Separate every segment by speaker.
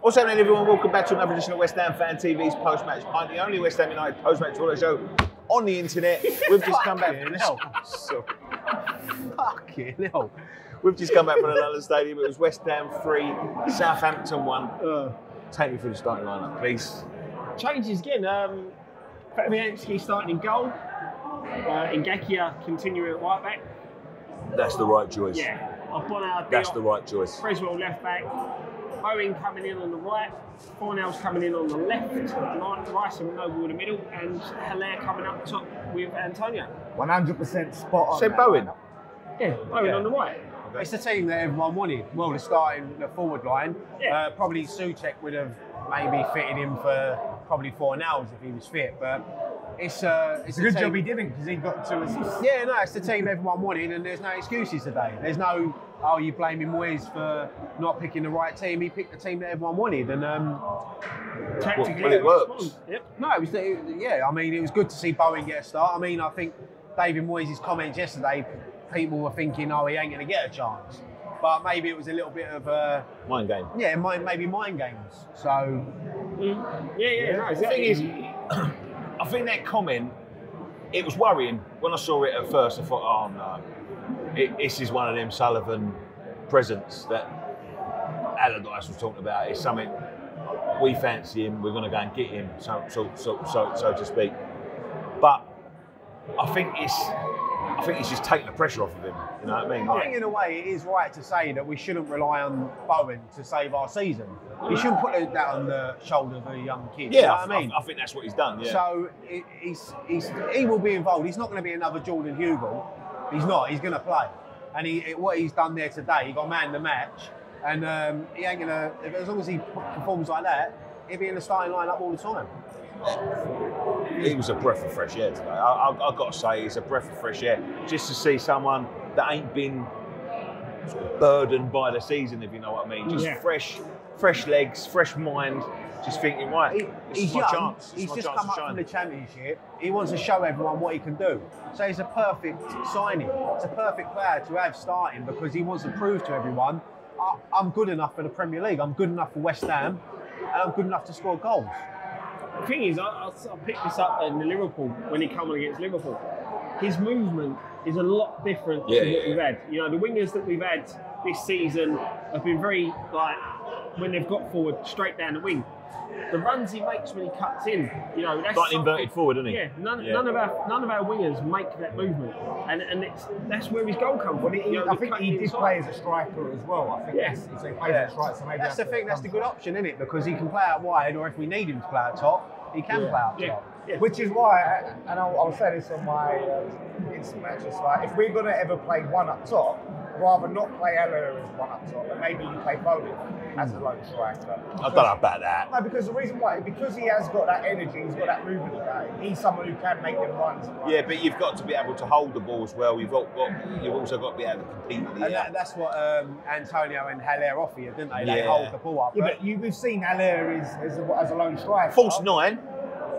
Speaker 1: What's happening, everyone? Welcome back to another edition of West Ham Fan TV's post-match pint, the only West Ham United post-match auto show on the internet. We've just come back from
Speaker 2: hell. Fucking hell.
Speaker 1: We've just come back from the London Stadium. It was West Ham three, Southampton one.
Speaker 2: Uh,
Speaker 1: Take me through the starting lineup, please.
Speaker 3: changes again. Um, Fabianski starting in goal. Uh, Ngakia continuing at right back.
Speaker 1: That's the right choice.
Speaker 3: Yeah.
Speaker 1: That's
Speaker 3: Diop,
Speaker 1: the right choice.
Speaker 3: Cresswell left back. Bowen coming in on the right. Fornals coming in on the left. Knight, Rice and Noble in the middle. And Haller coming up top with Antonio.
Speaker 4: 100% spot on.
Speaker 1: Said
Speaker 4: that
Speaker 1: Bowen.
Speaker 3: Yeah, Bowen
Speaker 2: Yeah.
Speaker 3: on the right.
Speaker 2: It's the team that everyone wanted. Well, the starting, the forward line.
Speaker 3: Yeah.
Speaker 2: Uh, probably Soucek would have maybe fitted him for probably Fornals if he was fit. But it's uh, it's
Speaker 4: It's a good
Speaker 2: team-
Speaker 4: job he didn't because he got two assists.
Speaker 2: Yeah, no, it's the team everyone wanted, and there's no excuses today. There's no, oh, you blaming Moyes for not picking the right team. He picked the team that everyone wanted, and um,
Speaker 3: Tactically,
Speaker 1: well, it works.
Speaker 3: Yep.
Speaker 2: no, it was, it, yeah. I mean, it was good to see Bowen get a start. I mean, I think David Moyes' comments yesterday, people were thinking, oh, he ain't going to get a chance, but maybe it was a little bit of a,
Speaker 1: Mind game.
Speaker 2: yeah, mind, maybe mind games. So
Speaker 3: Mm. Yeah, yeah, no,
Speaker 1: The thing is, I think that comment, it was worrying. When I saw it at first, I thought, oh no, it, this is one of them Sullivan presents that Allardyce was talking about. It's something we fancy him, we're going to go and get him, so, so, so, so, so to speak. But I think it's, I think it's just taking the pressure off of him. You know what I mean?
Speaker 2: I think in a way it is right to say that we shouldn't rely on Bowen to save our season. We shouldn't put that on the shoulders of a young kid. you
Speaker 1: yeah,
Speaker 2: know
Speaker 1: I,
Speaker 2: I mean.
Speaker 1: I, think that's what he's done. Yeah.
Speaker 2: So he- he's, he's, he will be involved. He's not going to be another Jordan Hugill. He's not. He's going to play. And he, what he's done there today, he got man the match. And um, he ain't going to, as long as he performs like that, he'll be in the starting lineup all the time.
Speaker 1: It was a breath of fresh air today. I, I, I've got to say, it's a breath of fresh air just to see someone that ain't been burdened by the season, if you know what I mean. Just
Speaker 3: Yeah.
Speaker 1: fresh, fresh legs, fresh mind, just thinking, right,
Speaker 2: He,
Speaker 1: this
Speaker 2: he's
Speaker 1: is my
Speaker 2: young.
Speaker 1: chance. This
Speaker 2: He's
Speaker 1: my
Speaker 2: just
Speaker 1: chance
Speaker 2: come up
Speaker 1: shine.
Speaker 2: from the championship. He wants to show everyone what he can do. So it's a perfect signing. It's a perfect player to have starting because he wants to prove to everyone, I, I'm good enough for the Premier League. I'm good enough for West Ham, and I'm good enough to score goals.
Speaker 3: The thing is, I, I, I picked this up in Liverpool when he came on against Liverpool. His movement is a lot different
Speaker 1: Yeah,
Speaker 3: to what
Speaker 1: yeah,
Speaker 3: we've had. You know, the wingers that we've had this season have been very like when they've got forward straight down the wing. The runs he makes when he cuts in, you know, that's
Speaker 1: Like inverted forward, isn't he?
Speaker 3: Yeah, none,
Speaker 1: Yeah.
Speaker 3: none of our none of our wingers make that movement, and and it's that's where his goal comes
Speaker 4: But
Speaker 3: from.
Speaker 4: he,
Speaker 3: you know,
Speaker 4: I think
Speaker 3: cutting
Speaker 4: he did
Speaker 3: inside.
Speaker 4: play as a striker as well. I think
Speaker 3: Yeah.
Speaker 4: that's, so he plays as a striker, so maybe
Speaker 2: That's the thing. That's the good
Speaker 4: from.
Speaker 2: option, isn't it? Because he can play out wide, or if we need him to play out top, he can
Speaker 4: Yeah.
Speaker 2: play out top.
Speaker 3: yeah.
Speaker 4: Which is why, and I'll, I'll say this on my uh, instant match, it's like if we're going to ever play one up top, rather not play Haller as one up top, and maybe you play Bowen as a lone striker.
Speaker 1: I don't know about that.
Speaker 4: No, because the reason why, because he has got that energy, he's got that movement about him. He's someone who can make them runs. and runs.
Speaker 1: Yeah, but you've got to be able to hold the ball as well. You've got, got you've also got to be able to compete with
Speaker 2: And
Speaker 1: the
Speaker 2: that, that's what um, Antonio and Haller offer you, didn't they?
Speaker 1: Yeah.
Speaker 2: They hold the ball up.
Speaker 4: Yeah,
Speaker 2: But
Speaker 4: but you, we've seen Haller is, as, a, as a lone striker.
Speaker 1: False nine,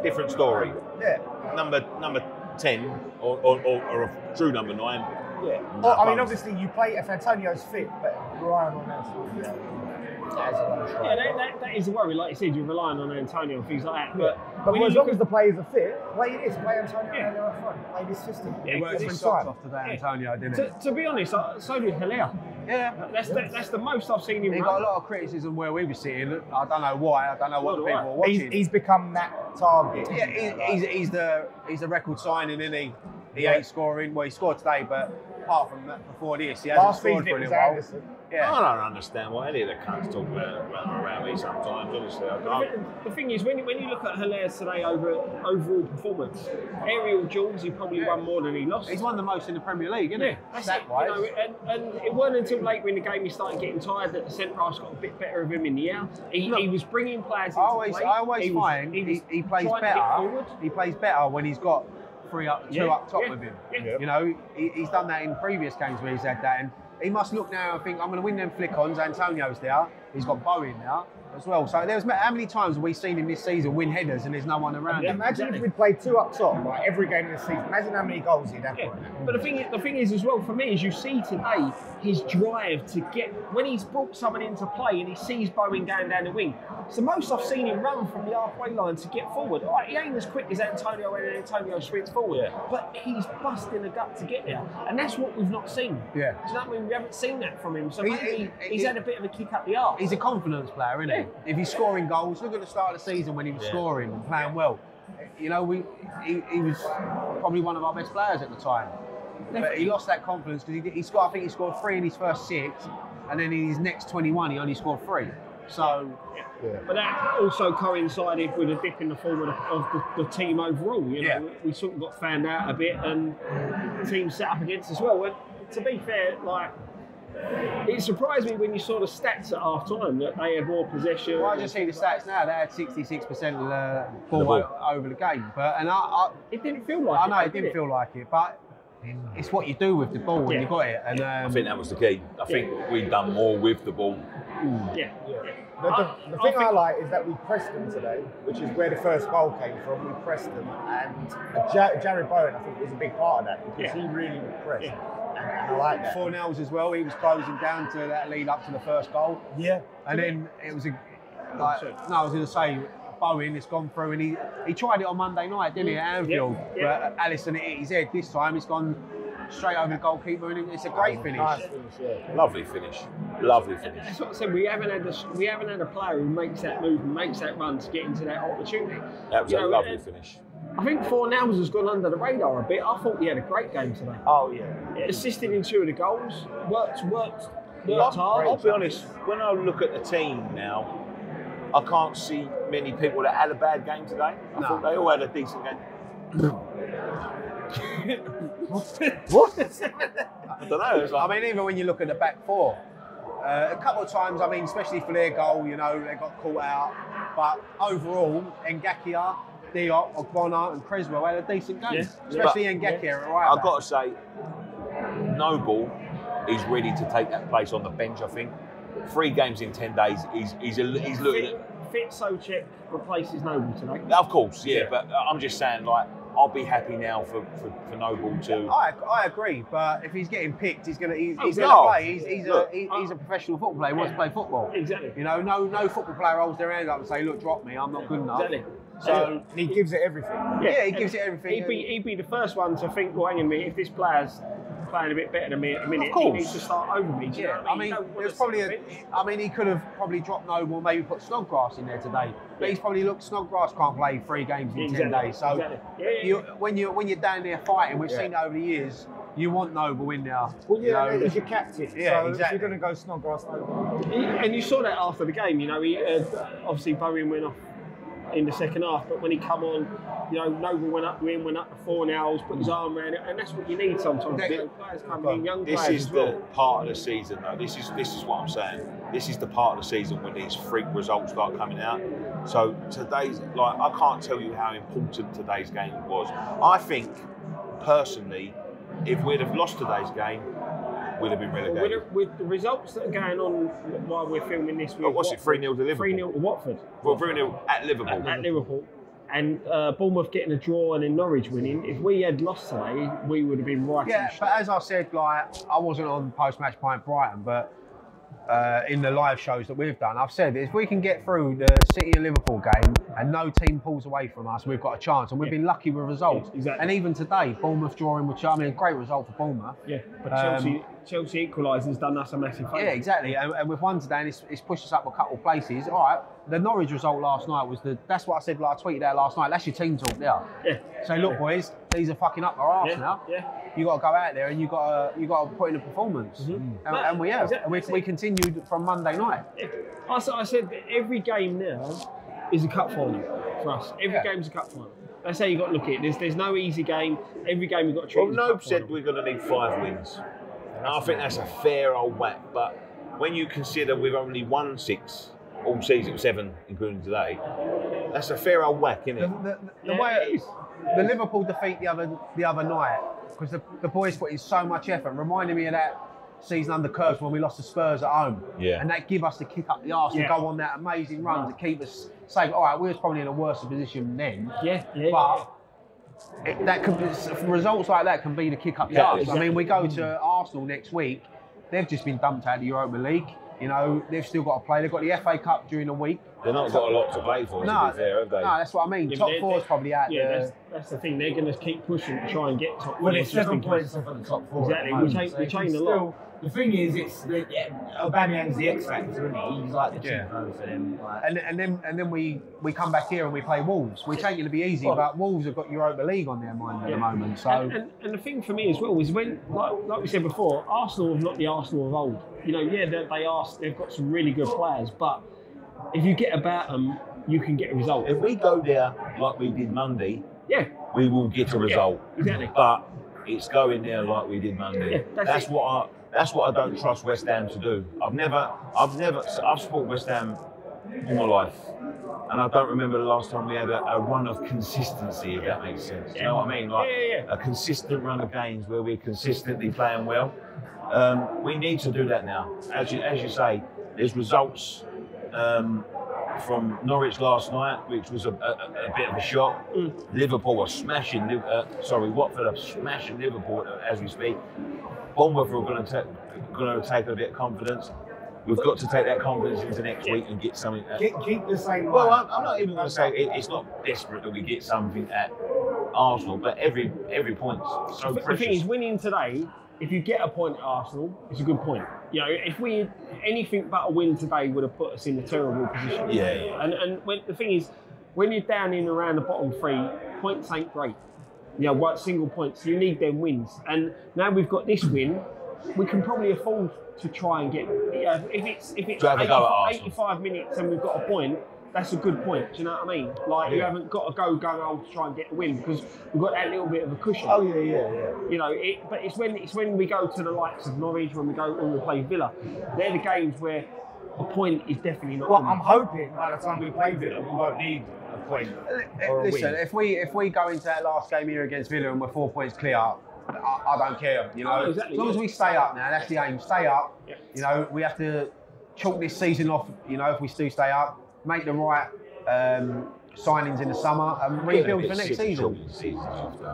Speaker 1: different story.
Speaker 4: Yeah.
Speaker 1: Number number ten or, or, or, or a true number nine.
Speaker 4: Yeah. Well, I mean, obviously, you play if Antonio's fit, but relying on that as a lone striker.
Speaker 3: Yeah, that, that, that is the worry. Like you said, you're relying on Antonio and things like that. But,
Speaker 4: But
Speaker 3: when you
Speaker 4: as long as the players are fit, play this, play Antonio
Speaker 3: Yeah.
Speaker 4: Haller up front, play this system.
Speaker 3: Yeah,
Speaker 2: he worked
Speaker 3: because
Speaker 2: his
Speaker 4: it's
Speaker 2: socks off today,
Speaker 3: Yeah.
Speaker 2: Antonio, didn't he?
Speaker 3: to, to be honest, uh, so did Haller.
Speaker 2: Yeah.
Speaker 3: That's the, that's the most I've seen him
Speaker 2: He
Speaker 3: run.
Speaker 2: got a lot of criticism where we were sitting. I don't know why. I don't know what
Speaker 3: Well,
Speaker 2: people
Speaker 3: right.
Speaker 2: were watching.
Speaker 4: He's, he's become that target.
Speaker 2: yeah, he, he's, he's the he's the record signing, isn't he? He
Speaker 4: Yeah.
Speaker 2: ain't scoring. Well, he scored today, but apart from that, before this, he hasn't
Speaker 4: Last
Speaker 2: scored
Speaker 4: season
Speaker 2: for a little while.
Speaker 4: Anderson.
Speaker 2: Yeah.
Speaker 1: I don't understand why any of the cunts talk about around, around me sometimes. Honestly, I
Speaker 3: The
Speaker 1: don't.
Speaker 3: thing- The thing is, when, when you look at Haller's today over overall performance, aerial duels, he probably won more than he lost.
Speaker 2: He's won the most in the Premier League, isn't
Speaker 3: Yeah,
Speaker 2: he?
Speaker 3: that's
Speaker 2: Stat
Speaker 3: it.
Speaker 2: wise.
Speaker 3: You know, and, and it wasn't until later in the game he started getting tired that the centre half got a bit better of him in the air. He,
Speaker 2: Look,
Speaker 3: he was bringing players into
Speaker 2: I always,
Speaker 3: play.
Speaker 2: I always
Speaker 3: He
Speaker 2: find
Speaker 3: he,
Speaker 2: he,
Speaker 3: was
Speaker 2: he plays
Speaker 3: trying to get
Speaker 2: better. He plays better when he's got three up, two
Speaker 3: Yeah,
Speaker 2: up top
Speaker 3: yeah,
Speaker 2: with him.
Speaker 3: yeah.
Speaker 2: You know, he, he's done that in previous games where he's had that, and he must look now and think, I'm going to win them flick-ons. Antonio's there. He's got Bowen now. as well. So there's how many times have we seen him this season win headers and there's no one around him?
Speaker 4: Imagine
Speaker 3: exactly.
Speaker 4: if we played two up top, like every game this season. Imagine how many goals he'd have.
Speaker 3: Yeah. But the thing, the thing is as well for me is you see today his drive to get when he's brought someone into play and he sees Bowen going down the wing. It's the most I've seen him run from the halfway line to get forward. All right, he ain't as quick as Antonio when Antonio sprints forward,
Speaker 1: Yeah.
Speaker 3: but he's busting a gut to get there, and that's what we've not seen.
Speaker 2: Yeah.
Speaker 3: Do you know mean? We haven't seen that from him, so
Speaker 2: He-
Speaker 3: maybe
Speaker 2: he-
Speaker 3: he's
Speaker 2: he-
Speaker 3: had a bit of a kick up the arse.
Speaker 2: He's a confidence player, isn't he? If he's scoring goals, look at the start of the season when he was
Speaker 1: Yeah.
Speaker 2: scoring and playing well. You know, we he, he was probably one of our best players at the time. But he lost that confidence because he, he scored. I think he scored three in his first six, and then in his next 21, he only scored three. So
Speaker 3: But that also coincided with a dip in the form of the, of the, the team overall. You know,
Speaker 2: Yeah.
Speaker 3: we, we sort of got found out a bit, and the team set up against us well. And to be fair, like it surprised me when you saw the stats at half time that they had more possession.
Speaker 2: well, I just see the stats now. They had 66% of the ball,
Speaker 1: The ball.
Speaker 2: over the game. But and I, I,
Speaker 3: it didn't feel like it.
Speaker 2: I know
Speaker 3: though,
Speaker 2: it
Speaker 3: did
Speaker 2: didn't feel like it, but it's what you do with the ball when
Speaker 3: Yeah.
Speaker 2: you got it. And
Speaker 1: I
Speaker 2: um,
Speaker 1: think that was the key. I think we've done more with the ball.
Speaker 3: Yeah.
Speaker 4: The,
Speaker 3: I-
Speaker 4: the, the
Speaker 3: I
Speaker 4: thing I,
Speaker 3: think-
Speaker 4: like is that we pressed them today, which is where the first goal came from. We pressed them, and Jarrod Bowen, I think, was a big part of that because
Speaker 3: Yeah.
Speaker 4: he really pressed,
Speaker 3: Yeah.
Speaker 4: and, and I like
Speaker 2: Fornals as well. He was closing down to that lead up to the first goal.
Speaker 4: Yeah,
Speaker 2: And then it was a like no, I was going to say Bowen. It's gone through, and he he tried it on Monday night, didn't he, at Anfield?
Speaker 3: Yeah, yeah.
Speaker 2: But Alisson hit his head this time. It's gone straight over the goalkeeper, and it's a great finish.
Speaker 4: Nice finish, yeah.
Speaker 1: Lovely finish. Lovely finish.
Speaker 3: That's what I said. We haven't had a, we haven't had a player who makes that move and makes that run to get into that opportunity.
Speaker 1: That was
Speaker 3: You
Speaker 1: a
Speaker 3: know,
Speaker 1: lovely
Speaker 3: and
Speaker 1: finish.
Speaker 3: I think Fornals has gone under the radar a bit. I thought he had a great game today.
Speaker 4: Oh yeah.
Speaker 3: assisted in two of the goals. Worked, worked,
Speaker 1: I'll,
Speaker 3: worked hard.
Speaker 1: I'll be honest, when I look at the team now, I can't see many people that had a bad game today. I
Speaker 2: No.
Speaker 1: thought they all had a decent game.
Speaker 3: what?
Speaker 1: I don't know. It's
Speaker 2: I mean, even when you look at the back four, uh, a couple of times, I mean, especially for their goal, you know, they got caught out. But overall, Ngakia, Diop, Ogbonna, and Cresswell had a decent game.
Speaker 3: Yeah.
Speaker 2: Especially
Speaker 1: But-
Speaker 2: Ngakia, right?
Speaker 1: I've got to say, Noble is ready to take that place on the bench. I think three games in ten days. He's he's, a, he's looking
Speaker 3: Fit,
Speaker 1: at.
Speaker 3: Fit Soucek replaces Noble tonight.
Speaker 1: Of course, yeah,
Speaker 3: Yeah.
Speaker 1: but uh, I'm just saying, like, I'll be happy now for, for, for Noble to.
Speaker 2: I, I agree, but if he's getting picked, he's gonna he's,
Speaker 3: Oh,
Speaker 2: he's gonna play. He's, he's, a, he- he's a professional football player. He wants to play football.
Speaker 3: Exactly.
Speaker 2: You know, no no football player holds their hand up and say, "Look, drop me. I'm not good enough."
Speaker 3: Exactly.
Speaker 2: So
Speaker 4: And he gives it everything.
Speaker 2: Yeah, he gives it everything.
Speaker 3: He'd be, he'd be the first one to think, well, hang on a minute, if this player's playing a bit better than me at the minute, he
Speaker 2: course.
Speaker 3: he needs to start over me. Do you
Speaker 2: Yeah,
Speaker 3: know what
Speaker 2: I mean,
Speaker 3: don't
Speaker 2: there's probably
Speaker 3: on
Speaker 2: a.
Speaker 3: the bench.
Speaker 2: I mean, he could have probably dropped Noble, maybe put Snodgrass in there today. But he's probably looked. Snodgrass can't play three games in ten days. So
Speaker 3: exactly. Yeah, yeah,
Speaker 2: you, when you when you're down there fighting, we've
Speaker 4: Yeah.
Speaker 2: seen over the years, you want Noble in there.
Speaker 4: Well,
Speaker 2: you
Speaker 4: yeah,
Speaker 2: know.
Speaker 4: he's your captain.
Speaker 2: Yeah,
Speaker 4: so
Speaker 2: exactly.
Speaker 4: You're going to go Snodgrass, no.
Speaker 3: He- and you saw that after the game. You know, he uh, obviously Bowen went off in the second half, but when he come on, you know, Noble went up, Win went up to Fornals, put his arm around it, and that's what you need sometimes.
Speaker 2: They-
Speaker 3: You know, players coming in, young
Speaker 1: This
Speaker 3: players
Speaker 1: is
Speaker 3: as
Speaker 1: the part of the season, though. This is this is what I'm saying. This is the part of the season when these freak results start coming out. So today's like I can't tell you how important today's game was. I think personally, if we'd have lost today's game, we'd have been
Speaker 3: With,
Speaker 1: relegated.
Speaker 3: the- with the results that are going on while we're filming this,
Speaker 1: Oh, what's it, 3-0 to Liverpool?
Speaker 3: 3 0 to Watford.
Speaker 1: Well, 3 0 at Liverpool.
Speaker 3: at, at Liverpool. And uh, Bournemouth getting a draw and then Norwich winning. If we had lost today, we would have been right.
Speaker 2: Yeah, but as I said, like I wasn't on post match pint Brighton, but uh, in the live shows that we've done, I've said if we can get through the City and Liverpool game and no team pulls away from us, we've got a chance, and we've
Speaker 3: Yeah.
Speaker 2: been lucky with results.
Speaker 3: Yeah, exactly.
Speaker 2: And even today, Bournemouth drawing, which I mean, a great result for Bournemouth.
Speaker 3: Yeah, but
Speaker 2: Um,
Speaker 3: Chelsea, Chelsea equalising has done us a massive favour.
Speaker 2: Yeah, exactly. And, and we've won today, and it's, it's pushed us up a couple of places. All right, the Norwich result last night was the. That's what I said. Like I tweeted out last night. That's your team talk there.
Speaker 3: Yeah.
Speaker 2: So look, boys, these are fucking up our arse
Speaker 3: Yeah,
Speaker 2: now.
Speaker 3: yeah.
Speaker 2: You got to go out there and you got to you got to put in a performance, mm-hmm. and,
Speaker 3: No,
Speaker 2: and we have.
Speaker 3: exactly,
Speaker 2: And we, we continued from Monday night.
Speaker 3: Yeah. I, said- I said every game now is a cup final for us. Every
Speaker 2: Yeah.
Speaker 3: game's a cup final. That's how you got to look at it. There's, there's no easy game. Every game you've got to treat
Speaker 1: Well,
Speaker 3: as a
Speaker 1: Nobe
Speaker 3: cup
Speaker 1: said
Speaker 3: final.
Speaker 1: we're going to need five wins. And I think that's a fair old whack. But when you consider we've only won six all season, seven including today, that's a fair old whack, isn't
Speaker 2: The,
Speaker 1: it?
Speaker 2: the, the
Speaker 3: Yeah,
Speaker 2: way
Speaker 3: it is.
Speaker 2: the Liverpool defeat the other the other night because the, the boys put in so much effort, reminding me of that season under Kirk's when we lost to Spurs at home.
Speaker 1: Yeah.
Speaker 2: And that give us the kick up the arse
Speaker 3: Yeah.
Speaker 2: to go on that amazing run to keep us safe. All right, we was probably in a worse position then.
Speaker 3: Yeah, yeah.
Speaker 2: But it, that could be, results like that can be the kick up the
Speaker 1: Yeah,
Speaker 2: arse. I mean, we go to Arsenal next week. They've just been dumped out of the Europa League. You know, they've still got to play. They've got the FA Cup during the week.
Speaker 1: They've not got a lot to play for,
Speaker 2: No,
Speaker 1: to be fair, have they?
Speaker 2: no, that's what I mean.
Speaker 3: Yeah,
Speaker 2: Top
Speaker 3: but
Speaker 2: four is probably out
Speaker 3: yeah,
Speaker 2: there.
Speaker 3: that's, that's the thing. They're going to keep pushing to try and get top
Speaker 5: Well, it's seven points off the top four.
Speaker 3: Exactly,
Speaker 5: the
Speaker 3: we
Speaker 5: moment,
Speaker 3: change-
Speaker 5: so
Speaker 3: we
Speaker 5: it's
Speaker 3: change a
Speaker 5: still-
Speaker 3: lot.
Speaker 5: The thing is, it's the, yeah, Aubameyang's the X factor, isn't he? He's like the cheap
Speaker 2: Yeah.
Speaker 5: vote for them. Like,
Speaker 2: And, and then and then we, we come back here and we play Wolves, which ain't going to be easy.
Speaker 5: Well-
Speaker 2: but Wolves have got Europa League on their mind at
Speaker 3: Yeah.
Speaker 2: the moment. So
Speaker 3: And, and, and the thing for me as well is when, like, like we said before, Arsenal have not the Arsenal of old. You know, yeah, they, they are. They've got some really good players, but if you get about them, you can get a result.
Speaker 1: If we go there like we did Monday,
Speaker 3: Yeah,
Speaker 1: we will get a result.
Speaker 3: exactly.
Speaker 1: But it's going there like we did Monday.
Speaker 3: Yeah, that's
Speaker 1: that's what I. That's what I don't trust West Ham to do. I've never, I've never, I've supported West Ham all my life, and I don't remember the last time we had a, a run of consistency. If that makes sense, you know what I mean? Like
Speaker 3: Yeah, yeah, yeah.
Speaker 1: a consistent run of games where we're consistently playing well. Um, we need to do that now. As you, as you say, there's results um, from Norwich last night, which was a, a, a bit of a shock.
Speaker 3: Mm.
Speaker 1: Liverpool are smashing. Uh, sorry, Watford are smashing Liverpool as we speak. Bournemouth are going to take going to take a bit of confidence. We've got to take that confidence into next week and get something. At,
Speaker 5: keep, keep the same
Speaker 1: well,
Speaker 5: line.
Speaker 1: I'm, I'm not even going to say it, it's not desperate that we get something at Arsenal, but every every point's so
Speaker 3: the
Speaker 1: precious.
Speaker 3: thing is, winning today, if you get a point at Arsenal, it's a good point. You know, if we anything but a win today would have put us in a terrible position.
Speaker 1: Yeah, yeah.
Speaker 3: And and when, the thing is, when you're down in around the bottom three, points ain't great. You know, what single points. You need them wins. And now we've got this win, we can probably afford to try and get. You know, if it's if it's
Speaker 1: To have a go at
Speaker 3: 80 85 minutes and we've got a point. That's a good point. Do you know what I mean? Like you haven't got to go go home to try and get the win because we've got that little bit of a cushion.
Speaker 5: oh, yeah, yeah, yeah.
Speaker 3: You know, it, but it's when it's when we go to the likes of Norwich, when we go when we play Villa, they're the games where a point is definitely not.
Speaker 5: Well, I'm hoping by the time we play Villa, we won't need a point or a
Speaker 2: listen,
Speaker 5: win.
Speaker 2: if we if we go into that last game here against Villa and we're four points clear, I, I don't care. You know,
Speaker 3: Oh, exactly,
Speaker 2: as long as we stay up now, that's the aim. Stay up.
Speaker 3: Yeah.
Speaker 2: You know, we have to chalk this season off. You know, if we do stay up, make the right um, signings in the summer and rebuild for next season.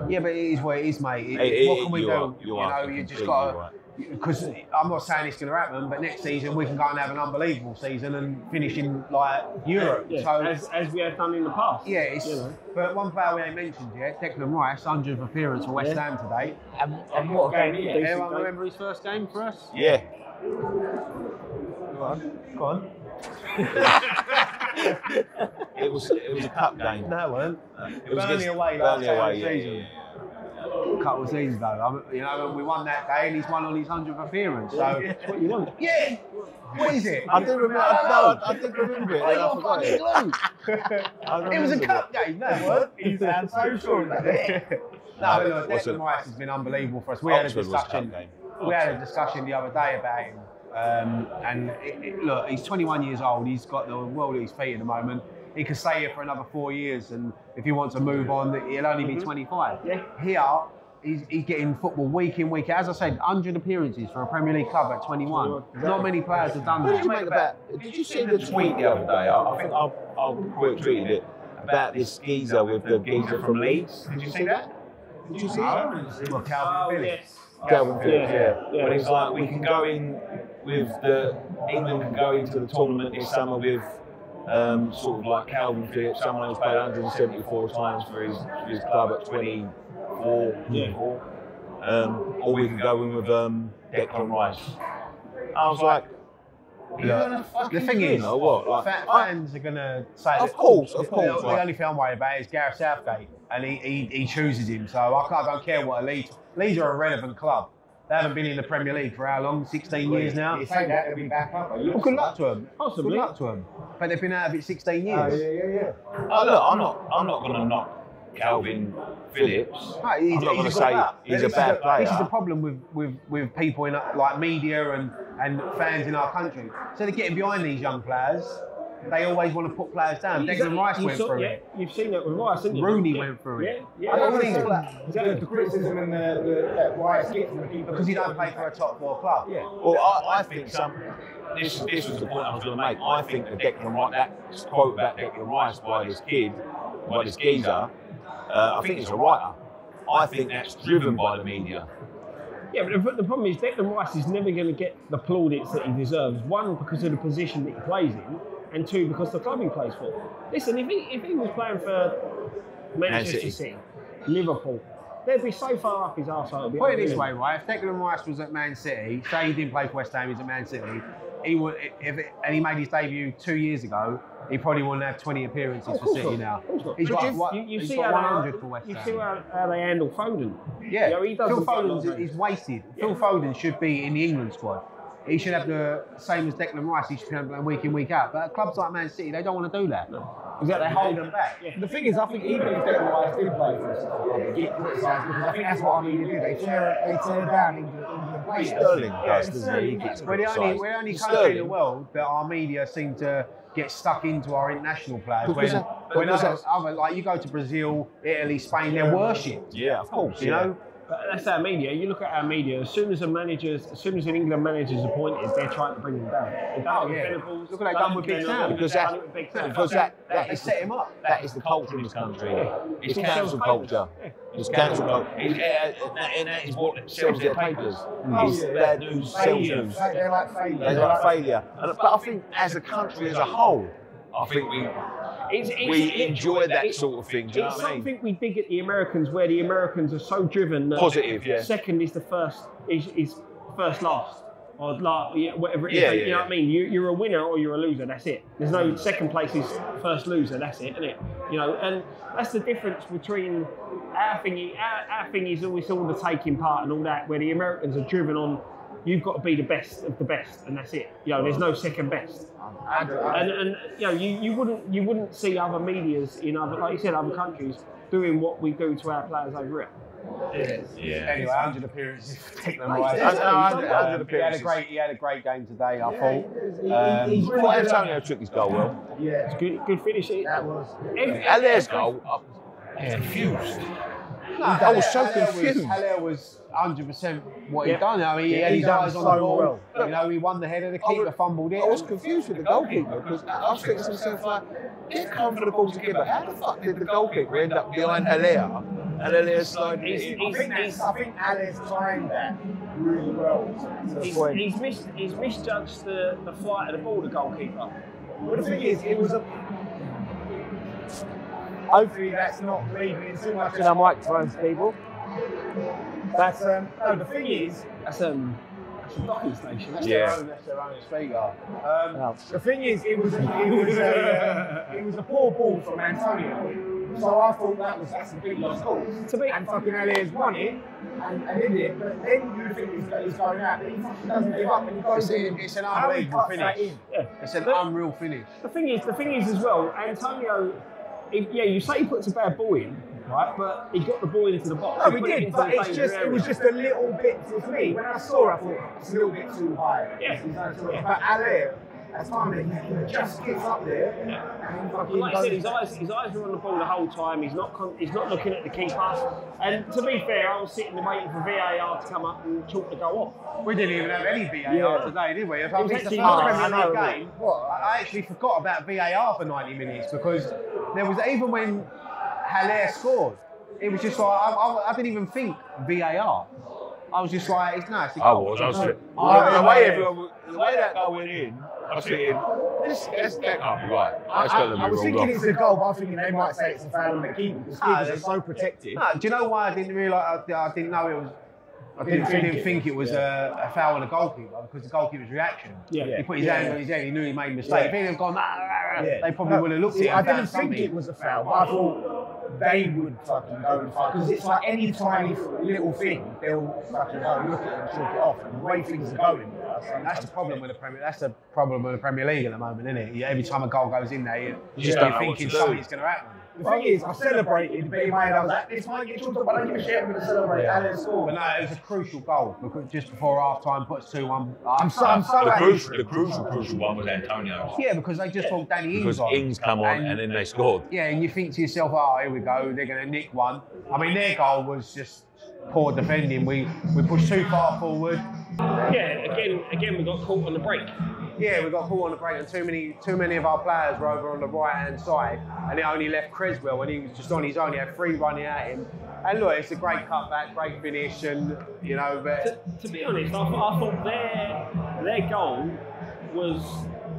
Speaker 2: Yeah, but it is what it is, mate. It-
Speaker 1: It- it-
Speaker 2: what can we
Speaker 1: you
Speaker 2: do?
Speaker 1: are- you
Speaker 2: you
Speaker 1: are
Speaker 2: know, you just
Speaker 1: completely
Speaker 2: got
Speaker 1: right.
Speaker 2: to. Because I'm not saying it's going to happen, but next season we can go and have an unbelievable season and finish in like Europe.
Speaker 3: yeah,
Speaker 2: so
Speaker 3: as, as we have done in the past.
Speaker 2: yeah, it's,
Speaker 3: you know.
Speaker 2: but one player we ain't mentioned yet, Declan Rice, 100th appearance for West
Speaker 3: Yeah.
Speaker 2: Ham today.
Speaker 5: and, and what a game it is.
Speaker 2: Anyone
Speaker 3: game.
Speaker 2: remember his first game for us?
Speaker 1: Yeah.
Speaker 2: Go on, go on.
Speaker 1: It was it was a cup game.
Speaker 2: No, it weren't.
Speaker 1: Uh, it was
Speaker 2: Burnley
Speaker 1: against-
Speaker 2: away last
Speaker 1: Burnley
Speaker 2: game
Speaker 1: away,
Speaker 2: the
Speaker 1: yeah,
Speaker 2: season.
Speaker 1: yeah, yeah.
Speaker 2: A couple of seasons ago, I'm- you know, we won that day, and he's won on his 100th appearance. So,
Speaker 3: That's what you want.
Speaker 2: yeah, what is it?
Speaker 1: I do remember. No, I, I did remember it. I
Speaker 2: you
Speaker 1: forgot
Speaker 2: fucking
Speaker 1: it.
Speaker 2: It was a cup game, no, it.
Speaker 5: He sounds so sure of that.
Speaker 2: No, but look,
Speaker 1: What's
Speaker 2: Declan? Rice has been unbelievable for us. We had a
Speaker 1: Oxford was cup
Speaker 2: discussion. We had a discussion the other day about him. Um, and it, it- look, he's 21 years old. He's got the world at his feet at the moment. He could stay here for another four years, and if he wants to move on, he'll only be mm-hmm. 25.
Speaker 3: Yeah.
Speaker 2: Here, he's, he's getting football week in, week out. As I said, 100 appearances for a Premier League club at 21. Not many players have done
Speaker 1: What did you
Speaker 2: that.
Speaker 1: make about? Did you see the tweet the other day? I, I think I'll, I'll quick tweeted it about this geezer with the geezer from Leeds. Did you see that? Did you see it?
Speaker 2: Well, Calvin
Speaker 3: Oh,
Speaker 2: Phillips.
Speaker 3: yes.
Speaker 1: Calvin Phillips,
Speaker 3: Yeah,
Speaker 1: yeah.
Speaker 3: yeah.
Speaker 1: But it's like we can go in with the England can go into the tournament this summer with um, sort of like Calvin Phillips, someone who's played 174 times for his his club at 24.
Speaker 3: Yeah.
Speaker 1: Um, or we can go in with um, Declan Rice. I was like, are you
Speaker 2: Look,
Speaker 1: gonna fucking
Speaker 2: the thing
Speaker 1: win
Speaker 2: is,
Speaker 1: or what? Like,
Speaker 2: fa-
Speaker 1: I-
Speaker 2: fans are going to say.
Speaker 1: Of course, of
Speaker 2: the-
Speaker 1: course,
Speaker 2: The,
Speaker 1: like-
Speaker 2: only thing I'm worried about is Gareth Southgate, and he, he, he chooses him. So I, can't, I don't care what Leeds. Leeds are a relevant club. They haven't been in the Premier League for how long? 16 years now.
Speaker 5: You say that, they'll be back up.
Speaker 2: Well, good luck to them.
Speaker 3: Possibly.
Speaker 2: Good luck to them. But they've been out of it 16 years.
Speaker 5: Oh, yeah, yeah, yeah.
Speaker 1: Oh, look, I'm not. I'm not going to knock Calvin Phillips.
Speaker 2: No, he's,
Speaker 1: I'm not going to say he's a
Speaker 2: This is
Speaker 1: bad
Speaker 2: the-
Speaker 1: player.
Speaker 2: This is the problem with, with, with people in like media and, and fans in our country. So they're getting behind these young players, they always want to put players down. Declan Rice
Speaker 3: You
Speaker 2: went
Speaker 3: saw-
Speaker 2: through
Speaker 3: yeah,
Speaker 2: it.
Speaker 3: You've seen that with Rice, haven't you?
Speaker 2: Rooney
Speaker 3: Yeah.
Speaker 2: went through it.
Speaker 3: Yeah, yeah.
Speaker 4: I don't
Speaker 2: All
Speaker 4: think
Speaker 2: these-
Speaker 4: so. The, the criticism and the, the that Rice gets from people
Speaker 2: Because he don't play for a top four club.
Speaker 4: Yeah.
Speaker 1: Well, I, I think some. This, this was the point I was going to make. I think the Declan Rice, that quote about Declan Rice by this kid, by this geezer, uh, I think it's a writer. I think that's driven by the media.
Speaker 3: Yeah, but the, the problem is Declan Rice is never going to get the plaudits that he deserves. One, because of the position that he plays in, and two, because the club he plays for. Listen, if he if he was playing for Manchester
Speaker 1: City.
Speaker 3: City, Liverpool, they'd be so far up his arsehole.
Speaker 2: Put it this way, right? If Declan Rice was at Man City, say he didn't play for West Ham, he's at Man City, he would, if it, and he made his debut two years ago, he probably wouldn't have 20 appearances
Speaker 3: Of
Speaker 2: for City
Speaker 3: not.
Speaker 2: now.
Speaker 3: Of course not.
Speaker 2: He's
Speaker 3: But
Speaker 2: got, what,
Speaker 3: you, you
Speaker 2: he's
Speaker 3: see
Speaker 2: got 100
Speaker 3: they,
Speaker 2: for West Ham.
Speaker 3: You see how, how they handle Foden.
Speaker 2: Yeah,
Speaker 3: You know, he
Speaker 2: Phil
Speaker 3: doesn't get
Speaker 2: Foden's
Speaker 3: those-
Speaker 2: he's wasted. Phil Foden should be in the England squad. He should have the same as Declan Rice. He should be playing week in, week out. But clubs like Man City, they don't want to do that.
Speaker 3: Exactly.
Speaker 2: They hold them back.
Speaker 4: The thing is, I think even if Declan Rice did play for us, get criticised because I think that's what I mean to do. They tear, they tear down England, England.
Speaker 1: Sterling
Speaker 4: Yeah,
Speaker 1: does, doesn't he?
Speaker 4: Sterling
Speaker 1: He gets.
Speaker 2: We're the only, we're the only country in the world that our media seem to get stuck into our international players.
Speaker 1: Because
Speaker 2: when, when others, other, like you go to Brazil, Italy, Spain, they're worshipped.
Speaker 1: Yeah, of course.
Speaker 2: You know,
Speaker 3: But that's our media. You look at our media. As soon as a manager's, as soon as an England manager's appointed, they're trying to bring him down. They've done
Speaker 2: Oh, yeah.
Speaker 3: Venables,
Speaker 2: Look what they've
Speaker 3: done
Speaker 2: done with Big
Speaker 3: Big
Speaker 2: Sam.
Speaker 3: Sam,
Speaker 1: Because
Speaker 3: done
Speaker 1: that,
Speaker 3: with Big Sam.
Speaker 1: because that, that
Speaker 2: they set him up.
Speaker 1: That is the culture in this country. It's
Speaker 3: It
Speaker 1: cancel culture.
Speaker 3: papers.
Speaker 1: It's cancel culture. It's, and that- that is what sells their papers.
Speaker 2: Mm.
Speaker 1: It's bad news sells news.
Speaker 4: They're like failure.
Speaker 1: They're like failure. But I think as a country as a whole, I think we
Speaker 3: It's, it's,
Speaker 1: we enjoy that sort of thing. Do you know
Speaker 3: It's
Speaker 1: what I mean?
Speaker 3: something we dig at the Americans, where the Americans are so driven that
Speaker 1: Positive, yeah.
Speaker 3: second is the first is, is first last or la yeah, whatever it is.
Speaker 1: Yeah,
Speaker 3: you know
Speaker 1: yeah.
Speaker 3: what I mean? You, you're a winner or you're a loser. That's it. There's no mm. second place is first loser. That's it, isn't it? You know, and that's the difference between our thing. Our, our thing is always all the taking part and all that, where the Americans are driven on. You've got to be the best of the best, and that's it. You know, there's no second best. And, and you know, you, you wouldn't you wouldn't see other medias in other, like you said, other countries doing what we do to our players over here.
Speaker 1: Yeah.
Speaker 2: Anyway, 100 appearances. Take them
Speaker 3: Nice.
Speaker 2: right.
Speaker 3: Yeah,
Speaker 2: Um,
Speaker 1: 100
Speaker 2: he had a great, he had a great game today. I thought.
Speaker 4: Um,
Speaker 2: Um,
Speaker 1: I Antonio took his goal well.
Speaker 4: Yeah,
Speaker 3: It's good, good finish.
Speaker 4: that was.
Speaker 3: Every-
Speaker 1: Haller's goal, I was confused. I was so
Speaker 2: Haller
Speaker 1: confused.
Speaker 2: Haller was 100% what
Speaker 3: Yeah.
Speaker 2: he'd done. I mean, he
Speaker 4: Yeah,
Speaker 2: had his
Speaker 4: done
Speaker 2: eyes on
Speaker 4: so
Speaker 2: the ball.
Speaker 4: well.
Speaker 2: You know, he won the head of the keeper, fumbled it.
Speaker 1: I was confused with the goalkeeper because I was thinking to myself, like, get comfortable the ball together. How the fuck did the goalkeeper end up behind Haller and Haller sliding
Speaker 3: He's-
Speaker 1: it in?
Speaker 4: I think that's. I think Haller timed that really well. To
Speaker 3: He's,
Speaker 4: point.
Speaker 3: he's, mis, he's misjudged the, the flight of the ball, the goalkeeper.
Speaker 4: But the thing is, it was a. Hopefully, that's not leaving in too much in our microphones, people. But um, no, the thing is,
Speaker 3: That's um, that's a docking station.
Speaker 2: That's
Speaker 1: Yeah.
Speaker 2: their own, that's their own speaker. Um,
Speaker 4: the thing is, it was it was a uh, it was a poor ball from Antonio. So I thought that was that's a big lost call.
Speaker 3: To be-
Speaker 4: and fucking Elias won it and, and did it, but then you think he's, he's going out, but he fucking doesn't give up and he goes
Speaker 2: It's-
Speaker 4: in.
Speaker 2: it's an
Speaker 4: How
Speaker 2: unbelievable finish.
Speaker 3: Yeah.
Speaker 2: it's an
Speaker 3: But-
Speaker 2: unreal finish.
Speaker 3: The thing is, the thing is as well, Antonio. He, yeah, you say he puts a bad ball in, right? But he got the ball into the box.
Speaker 4: No,
Speaker 3: He put it
Speaker 4: did, but it's just it was just a little bit for me. When I saw it, I thought it's a little bit too high.
Speaker 3: Yeah.
Speaker 4: But Ale, at time he just gets up there and fucking
Speaker 3: Like I
Speaker 4: goes.
Speaker 3: said, his eyes, his eyes were on the ball the whole time. He's not, con- he's not looking at the keeper. And to be fair, I was sitting there waiting for VAR to come up and chalk the goal off.
Speaker 2: We didn't even have any VAR
Speaker 4: Yeah.
Speaker 2: today, did we? I
Speaker 3: was
Speaker 2: think the
Speaker 3: actually
Speaker 2: first
Speaker 3: not.
Speaker 2: Premier
Speaker 4: I know,
Speaker 2: League game.
Speaker 4: What?
Speaker 2: I actually forgot about VAR for 90 minutes because there was even when Haller scored, it was just like I, I, I didn't even think VAR. I was just like, it's nice.
Speaker 1: I was, I was.
Speaker 2: Oh,
Speaker 1: the, the way everyone, the way that goal went in, I was thinking, this, this, that can't be right.
Speaker 4: I,
Speaker 1: That's
Speaker 4: I,
Speaker 1: got to be
Speaker 4: I was thinking
Speaker 1: wrong.
Speaker 4: it's a goal, but I was thinking they might say it's a foul on the keeper because keepers are so protected.
Speaker 2: No, do you know why I didn't realise? I, I didn't know it was. I didn't,
Speaker 4: think
Speaker 2: didn't
Speaker 4: it.
Speaker 2: think it was a, a foul on the goalkeeper because the goalkeeper's reaction.
Speaker 3: Yeah.
Speaker 2: He put his
Speaker 4: Yeah.
Speaker 2: hand on his head. He knew he made a mistake.
Speaker 4: Yeah.
Speaker 2: If he'd have gone, "Ah, ah, ah,"
Speaker 4: Yeah.
Speaker 2: they probably would have looked
Speaker 4: See,
Speaker 2: at it.
Speaker 4: I didn't think
Speaker 2: something.
Speaker 4: it was a foul, but I thought they would fucking go and fight because it's like any tiny little thing, they'll fucking go and look at it and chalk it off. And the way things are going,
Speaker 2: That's the problem with the Premier. That's the problem with the Premier League at the moment, isn't it? Yeah, every time a goal goes in there, you,
Speaker 1: You just don't know what
Speaker 2: thinking something's going to happen.
Speaker 4: The thing is, I celebrated, but in my head I was like, this might get chalked up, but I don't give a shit. I'm going to celebrate.
Speaker 2: Yeah.
Speaker 4: Haller scored.
Speaker 2: But no, it was a crucial goal because just before half time, put us 2 1.
Speaker 4: I'm so, I'm so
Speaker 1: The
Speaker 4: angry.
Speaker 1: crucial, the crucial, crucial one was Antonio.
Speaker 2: Yeah, because they just brought Danny Ings
Speaker 1: Because
Speaker 2: on.
Speaker 1: Ings come on and then they scored.
Speaker 2: Yeah, and you think to yourself, oh, here we go, they're going to nick one. I mean, their goal was just poor defending. We we pushed too far forward.
Speaker 3: Yeah, again, again, we got caught on the break.
Speaker 2: Yeah, we got caught on the break, and too many too many of our players were over on the right hand side, and it only left Cresswell, and he was just on his own. He had three running at him. And look, it's a great cutback, great finish, and you know, but
Speaker 3: To be honest, I, thought- I thought their their goal was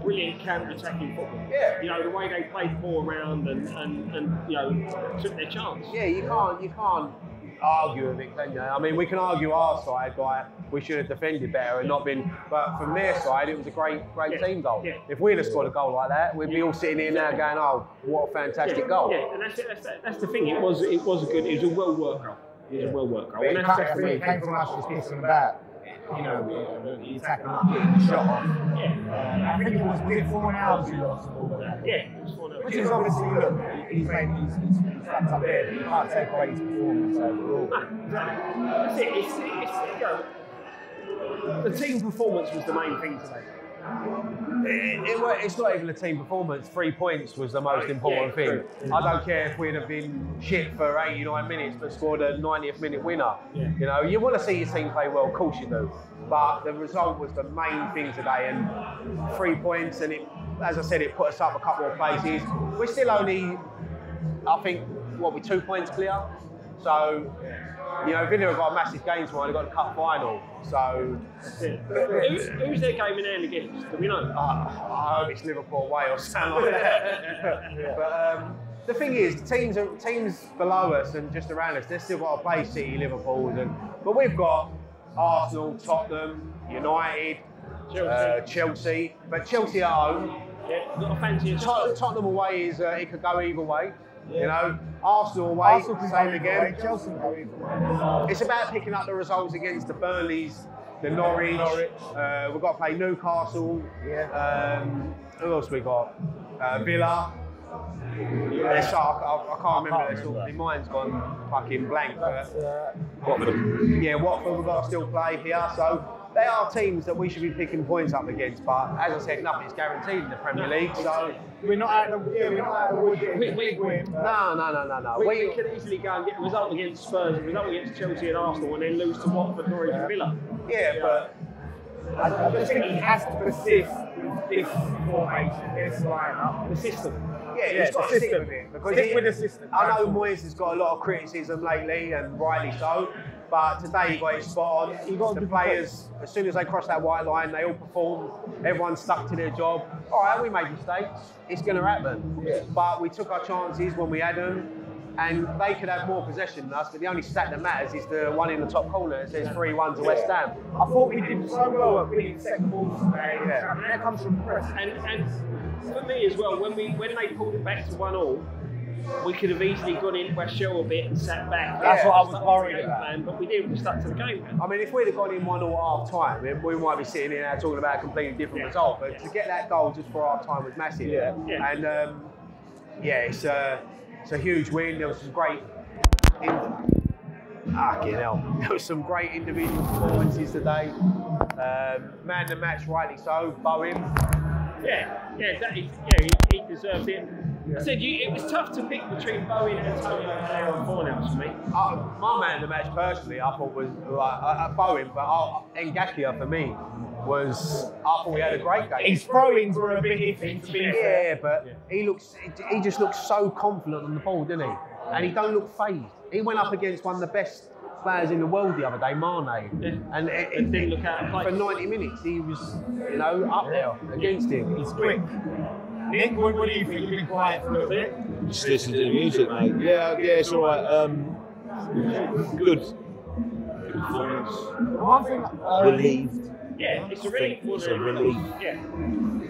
Speaker 3: brilliant counter-attacking football.
Speaker 2: Yeah.
Speaker 3: You know the way they played ball around and, and, and you know took their chance.
Speaker 2: yeah, you can't you can't argue with it, can you? I mean, we can argue our side, like we should have defended better and not been. But from their side, it was a great, great
Speaker 3: Yeah,
Speaker 2: team goal.
Speaker 3: yeah.
Speaker 2: If we'd have scored a goal like that, we'd be all sitting here now going, "Oh, what a fantastic
Speaker 3: yeah,
Speaker 2: goal!"
Speaker 3: Yeah, and that's, that's, that's the thing. It was it was a good. It was a well worked goal. It was a well worked goal.
Speaker 4: But
Speaker 3: And
Speaker 4: it
Speaker 3: that's
Speaker 4: came- it came from us just pissing about. You know, the, the attacking up, getting the shot off.
Speaker 3: yeah,
Speaker 4: I think it was, was it four and a half we lost the ball?
Speaker 3: yeah. It was 4-0.
Speaker 4: Which is obviously, look, he's made he's, he's, he's fucked up there, but you can't take away his performance overall.
Speaker 3: That's it. It's, it's, you know, the team performance was the main thing today.
Speaker 2: It, it, it's not even a team performance. Three points was the most oh, important
Speaker 3: Yeah,
Speaker 2: thing.
Speaker 3: true.
Speaker 2: I don't care if we'd have been shit for 89 minutes but scored a 90th minute winner.
Speaker 3: Yeah.
Speaker 2: You know, you want to see your team play well, of course you do. But the result was the main thing today, and three points, and it, as I said, it put us up a couple of places. We're still only, I think, what we two points clear. So, you know, Villa have got a massive game tomorrow. They've got the cup final. So,
Speaker 3: Yeah. Who's, who's their game in hand against? Do we know?
Speaker 2: uh, I hope it's Liverpool away or something like that. but um, the thing is, teams are, teams below us and just around us, they've still got to play City, Liverpool, and but we've got Arsenal, Tottenham, United,
Speaker 3: Chelsea.
Speaker 2: uh, Chelsea. But Chelsea at home,
Speaker 3: yeah, not a fancy.
Speaker 2: Tot- Tottenham away is uh, it could go either way. You know, Arsenal away,
Speaker 4: Arsenal
Speaker 2: same again.
Speaker 4: again. Chelsea go either way.
Speaker 2: It's about picking up the results against the Burnleys, the Norwich.
Speaker 4: Norwich.
Speaker 2: Uh, we've got to play Newcastle.
Speaker 4: Yeah.
Speaker 2: Um, who else we got? Uh, Villa. Yeah. So, I, I can't remember. It's all, my mind's gone fucking blank. But,
Speaker 4: Uh,
Speaker 1: Watford.
Speaker 2: yeah, Watford we've got to still play here. So they are teams that we should be picking points up against. But as I said, nothing's guaranteed in the Premier League. So
Speaker 4: we're not out of the, yeah, we're not out of the.
Speaker 3: We- we-
Speaker 4: win.
Speaker 2: no, no, no, no, no.
Speaker 3: We,
Speaker 2: We,
Speaker 3: we could easily go and get a result against Spurs, a result against Chelsea and Arsenal, and then lose to Watford, Norwich, and Villa.
Speaker 2: yeah, but
Speaker 4: I, I just think he has to persist with this formation, this lineup.
Speaker 3: The system.
Speaker 2: Yeah,
Speaker 4: Yeah,
Speaker 2: he's got to stick
Speaker 4: system.
Speaker 2: with it. Because
Speaker 4: Stick
Speaker 2: he-
Speaker 4: with the system.
Speaker 2: I know. Moyes has got a lot of criticism lately, and rightly so. But today he got his spot on.
Speaker 4: He got
Speaker 2: the players, as soon as they cross that white line, they all perform. Everyone's stuck to their job. All right, we made mistakes. It's going to happen.
Speaker 4: Yeah.
Speaker 2: But we took our chances when we had them. And they could have more possession than us, but the only stat that matters is the one in the top corner. It says 3 1 to West Ham.
Speaker 4: I thought we did so well at winning second balls today.
Speaker 2: Yeah.
Speaker 4: Mean, that comes from press.
Speaker 3: And, and for me as well, when we when they pulled it back to one all, we could have easily gone into our shell a bit and sat back.
Speaker 2: That's
Speaker 3: and
Speaker 2: what I
Speaker 4: was
Speaker 3: stuck
Speaker 4: worried about.
Speaker 3: plan, but we didn't. We stuck to the game plan.
Speaker 2: I mean, if we'd have gone in one or half time, we might be sitting here now talking about a completely different
Speaker 3: Yeah.
Speaker 2: result. But
Speaker 3: Yeah.
Speaker 2: to get that goal just for half time was massive.
Speaker 4: Yeah.
Speaker 3: Yeah.
Speaker 2: And um, yeah, it's a, it's a huge win. There was some great. In, ah, hell. There was some great individual performances today. Um, man the match, rightly so. Bowen.
Speaker 3: Yeah, yeah, that is, yeah, he, he deserves it. I said you, it was tough to pick between Bowen and Antonio and Aaron Fornals for me.
Speaker 2: Uh, my man of the match personally, I thought was like uh, uh, Bowen, but uh, Ngakia for me was. I thought he had a great game.
Speaker 4: His throw-ins were a bit iffy, to be fair.
Speaker 2: Yeah, but he looks he just looks so confident on the ball, didn't he? And he don't look phased. He went up against one of the best players in the world the other day, Mane,
Speaker 3: Yeah.
Speaker 2: and it,
Speaker 3: It didn't look out of place.
Speaker 2: for 90 minutes he was, you know, up there against him.
Speaker 4: He's quick. Nick, what, what do you think? You've been quiet for a little bit.
Speaker 1: Just listen to the music, mate. Yeah, yeah, it's all right. Um, good. Good performance.
Speaker 4: One thing, uh,
Speaker 1: Relieved.
Speaker 3: Yeah, it's a
Speaker 1: I
Speaker 3: relief.
Speaker 1: it's a relief.
Speaker 3: Yeah.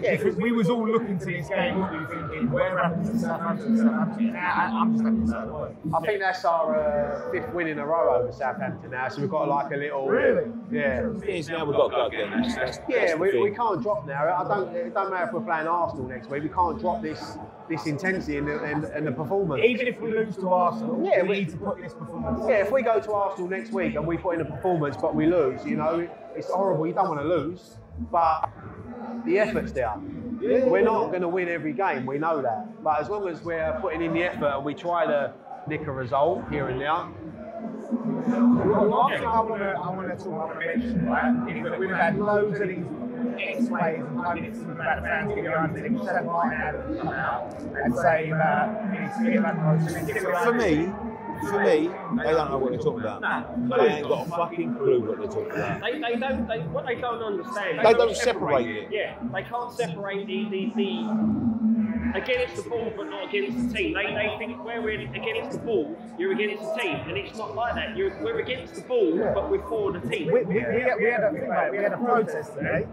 Speaker 4: If we, we was all looking to this game, we thinking, where happens to Southampton? Southampton. Nah, I- I'm just happy Southampton.
Speaker 2: I think that's our uh, fifth win in a row over Southampton now, so we've got like a little.
Speaker 4: Really?
Speaker 2: Yeah.
Speaker 1: It's now we've got to go again. That's, that's,
Speaker 2: Yeah,
Speaker 1: that's
Speaker 2: we, we can't drop now. I don't. It don't matter if we're playing Arsenal next week. We can't drop this this intensity in the, in, in the performance.
Speaker 4: Even if we lose to Arsenal,
Speaker 2: Yeah,
Speaker 4: we
Speaker 2: we-
Speaker 4: need to put this performance.
Speaker 2: Yeah, if we go to Arsenal next week and we put in a performance but we lose, you know, it's horrible. You don't want to lose, but the effort's there. We're not going to win every game, we know that. But as long as we're putting in the effort and we try to nick a result here and there,
Speaker 4: Well, one thing I want to I want to talk about mention, right, is that we've had loads of these ex-players and pundits talking about fans getting behind the team. Sam Martin Adams come out and say about we need to get that process.
Speaker 1: For me, for me, they don't know what they're talking about. They ain't got a fucking clue what they're talking about.
Speaker 3: They, they don't. They, what they don't understand.
Speaker 1: They don't separate it.
Speaker 3: Yeah, they can't separate the the, the against the ball, but not against the team. They, they think where we're against the ball, you're against the team, and it's not like that. You're, we're against the ball, but we're for the team.
Speaker 4: We, we, we, had, we, had a, think we had a protest today,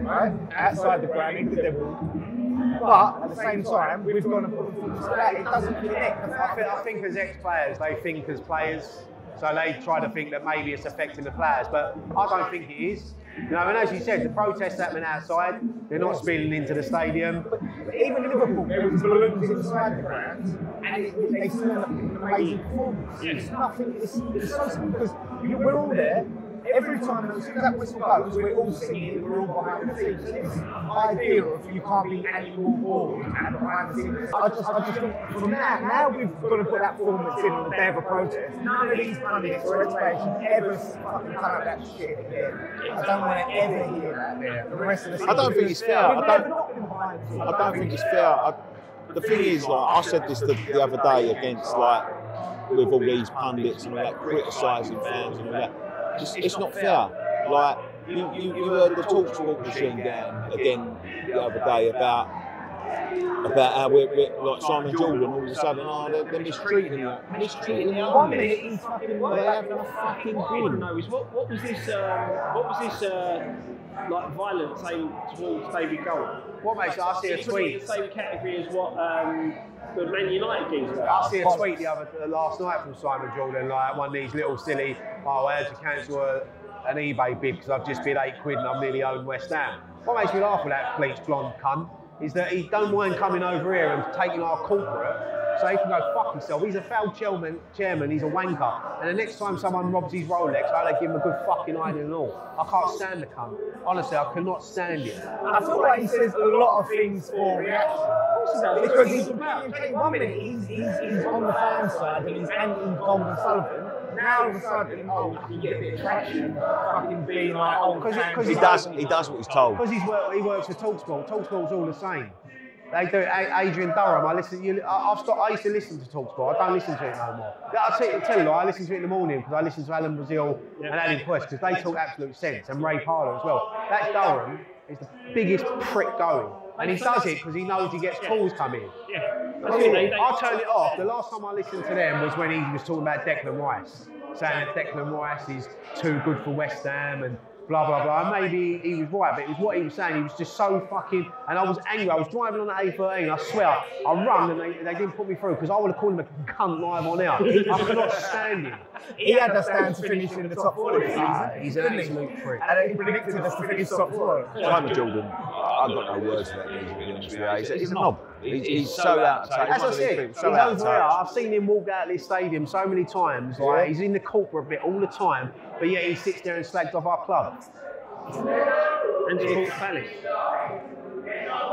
Speaker 4: right, outside the ground in the devil. But at the same time, we've gone and put foot to that. It doesn't connect.
Speaker 2: I think, I think as ex-players, they think as players, so they try to think that maybe it's affecting the players, but I don't think it is. You know, and as you said, the protests happening outside, they're not spilling into the stadium.
Speaker 4: But even Liverpool, there was balloons inside the ground, and it, they still ended an amazing performance. It's nothing. It's, it's so simple because we're all there. Every time as soon as that whistle goes, we're all singing, we're all behind the scenes. This idea of you can't be any more bored and behind the scenes. I just, I just think from now, now we've got to put that performance in on the day of a protest. None of these pundits or explanations ever fucking come out that shit again. I don't want to ever hear that there. The rest of the
Speaker 1: I don't think it's fair. I don't-
Speaker 4: not been behind the scenes.
Speaker 1: I don't think it's fair. I, the thing is, like I said this the, the other day against like with all these pundits and all that criticising fans and all that. Just, it's not fair. Like you, you, you heard the talk talk machine down again the other day about about how we're, we're like Simon Jordan all of a sudden, oh, they're, they're mistreating you, mistreating you.
Speaker 4: One minute he's fucking
Speaker 1: They having a fucking
Speaker 3: what I want to know is what, what was this um, what was this uh, like violence aimed towards David Gold?
Speaker 2: What makes I see a
Speaker 3: It's put it in
Speaker 2: tweet?
Speaker 3: the same category as what um, the Man United games.
Speaker 2: I see a tweet the other last night from Simon Jordan, like one of these little silly, oh, I had to cancel a, an eBay bid because I've just bid eight quid and I'm nearly owned West Ham. What makes me laugh with that bleached blonde cunt is that he don't mind coming over here and taking our corporate so he can go fuck himself. He's a foul chairman, chairman, he's a wanker. And the next time someone robs his Rolex, I give him a good fucking hiding and all. I can't stand the cunt. Honestly, I cannot stand him.
Speaker 4: I feel like he says a lot of things for reaction. Because he's, he's one minute he's, he's, he's on the fan side and he's anti Gold and Sullivan. Now all of a sudden, oh, you get a bit of traction, fucking being like, oh,
Speaker 2: oh Because
Speaker 4: fans-
Speaker 2: because
Speaker 1: He does he does what he's told.
Speaker 2: Because he's he works for Talksport. Talksport's all the same. They do Adrian Durham. I listen. You, I, I've stopped. I used to listen to Talksport. I don't listen to it no more. I'll tell you, tell you I listen to it in the morning because I listen to Alan Brazil and Alan Quest because they talk absolute sense and Ray Parlour as well. That Durham is the biggest prick going, and he does it because he knows he gets calls coming.
Speaker 3: Yeah, that's it. They, they,
Speaker 2: I turned it off. The last time I listened to them was when he was talking about Declan Rice, saying that Declan Rice is too good for West Ham and blah blah blah. Maybe he was right, but it was what he was saying. He was just so fucking. And I was angry. I was driving on the A13. I swear, I run and they, they didn't put me through because I would have called him a cunt live on air. I cannot stand him.
Speaker 4: he had us stand to finish in the top four this season.
Speaker 2: he's an
Speaker 4: didn't he?
Speaker 2: absolute prick.
Speaker 4: And he predicted us to finish top four.
Speaker 1: Simon Jordan, I've got no words for that. music, to be honest with you. He's, he's a knob. He's, he's so out of touch.
Speaker 2: As I
Speaker 1: He's
Speaker 2: said, he's
Speaker 1: so out
Speaker 2: over
Speaker 1: touch.
Speaker 2: I've seen him walk out of this stadium so many times. Like he's in the corporate bit all the time, but yet he sits there and slags off our club.
Speaker 3: and supports Palace.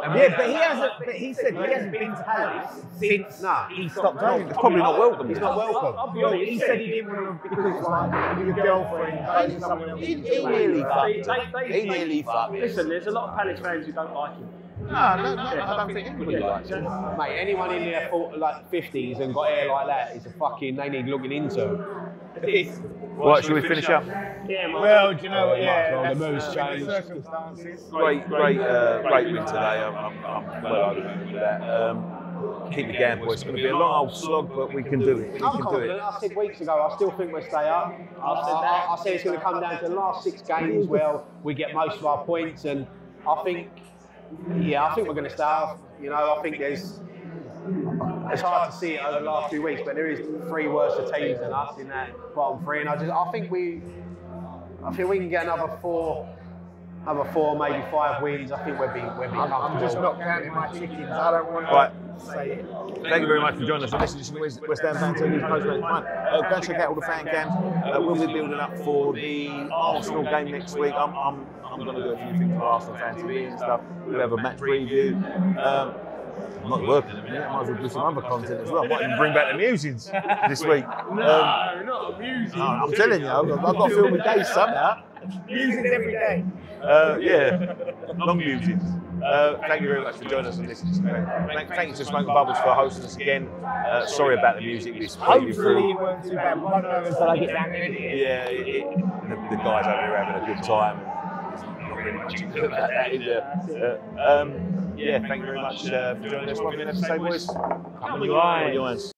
Speaker 4: Yeah, but he hasn't. But he said he hasn't been to Palace since
Speaker 2: Nah.
Speaker 4: he stopped going.
Speaker 1: It's probably not welcome.
Speaker 2: He's not welcome.
Speaker 3: I'll be honest.
Speaker 4: he said he didn't want to because it's like your girlfriend goes to.
Speaker 1: He, he nearly
Speaker 3: They,
Speaker 1: fucked.
Speaker 3: they, they,
Speaker 1: He nearly fucked.
Speaker 3: Listen, there's a lot of Palace fans who don't like him.
Speaker 1: No, no, no, I don't think anybody likes him.
Speaker 2: Mate, anyone in their for, like 50s and got hair like that is a fucking, they need looking into.
Speaker 1: Right, should we finish up?
Speaker 3: Yeah.
Speaker 4: Well, do you know what?
Speaker 2: Well,
Speaker 4: Yeah,
Speaker 2: the
Speaker 4: that's,
Speaker 2: mood's
Speaker 4: uh,
Speaker 2: changed.
Speaker 4: circumstances.
Speaker 1: Great, great, uh, great win today. I'm, I'm, I'm well over it with that. Um, keep the game, boys. It's going to be a long old slog, but we can do it. We
Speaker 2: I'm
Speaker 1: can do it.
Speaker 2: I said weeks ago, I still think we'll stay up. I said that. I said it's going to come down to the last six games where we get most of our points, and I think Yeah, I think we're going to start. You know, I think there's. It's hard to see it over the last few weeks, but there is three worse teams than us in that bottom three, and I just I think we, I think we can get another four, another four, maybe five wins. I think we'll be we'll be
Speaker 4: I'm,
Speaker 2: comfortable.
Speaker 4: I'm just not counting my chickens. I don't want to
Speaker 1: Right.
Speaker 4: Say it.
Speaker 1: Thank you very much for joining us on this edition of West West Ham Fan TV's Post Match Fun. Uh, go check out all the fan cams. Uh, we'll be building up for the Arsenal game next week. I'm, I'm, I'm going to do a few things for Arsenal Fan TV and stuff. We'll have a match preview. Um, I'm not working at the minute. I might as well do some other content as well. I might even bring back the musings this week. Um,
Speaker 5: not amusing.
Speaker 1: I'm telling you, I've, I've got to fill my days somehow.
Speaker 4: Musings every day.
Speaker 1: Uh, yeah, long musings. Uh, thank you very much for joining us on this. Thank, thank you to Smoke Bubbles for hosting us again. Uh, sorry about the music. This
Speaker 4: Hopefully it won't too bad. Won't know until I get down there.
Speaker 1: Yeah, it, it, the, the guys over here are having a good time. Not really much you can do about that, is there? Uh, um, yeah, thank you very much uh, for joining us. You got to say, boys? Come on, irons.